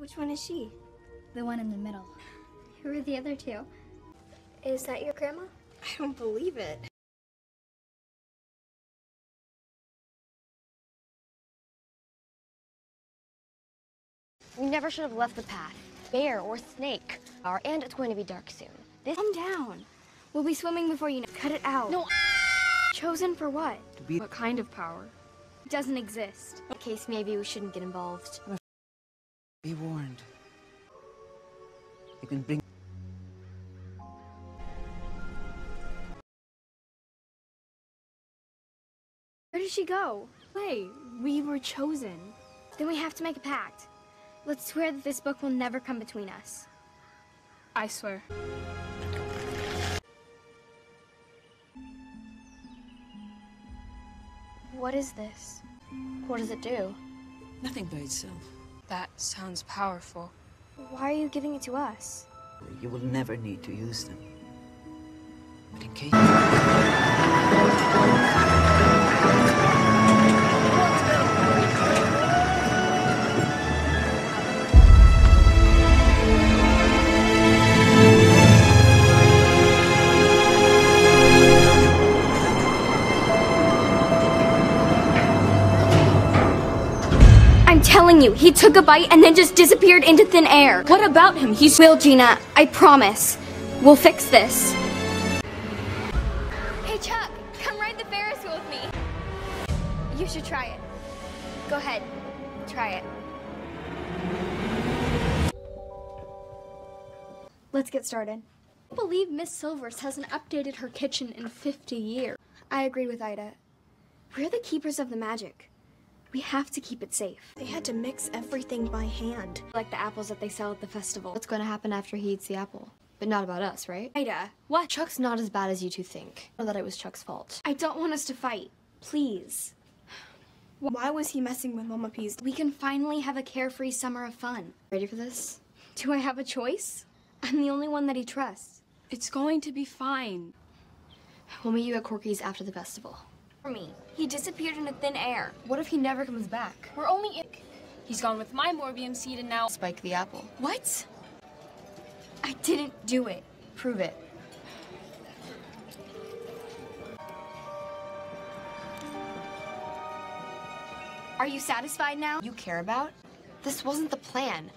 Which one is she? The one in the middle. Who are the other two? Is that your grandma? I don't believe it. We never should have left the path. Bear or snake. Are and it's going to be dark soon. This Calm down. We'll be swimming before you know. Cut it out. No. Chosen for what? To be what kind of power? It doesn't exist. in case maybe we shouldn't get involved. Be warned. You can bring. Where did she go? Hey, we were chosen. Then we have to make a pact. Let's swear that this book will never come between us. I swear. What is this? What does it do? Nothing by itself. That sounds powerful. Why are you giving it to us? You will never need to use them. But in case. I'm telling you, he took a bite and then just disappeared into thin air. What about him? He's Will, Gina, I promise. We'll fix this. Hey, Chuck, come ride the Ferris wheel with me. You should try it. Go ahead, try it. Let's get started. I believe Miss Silvers hasn't updated her kitchen in 50 years. I agree with Ida. We're the keepers of the magic. We have to keep it safe. They had to mix everything by hand. Like the apples that they sell at the festival. What's going to happen after he eats the apple? But not about us, right? Ida, What? Chuck's not as bad as you two think. Or that it was Chuck's fault. I don't want us to fight. Please. Why was he messing with Mama P's? We can finally have a carefree summer of fun. Ready for this? Do I have a choice? I'm the only one that he trusts. It's going to be fine. We'll meet you at Corky's after the festival. For me, he disappeared into thin air. What if he never comes back? We're only in. He's gone with my Morbium seed and now. Spike the apple. What? I didn't do it. Prove it. Are you satisfied now? You care about? This wasn't the plan.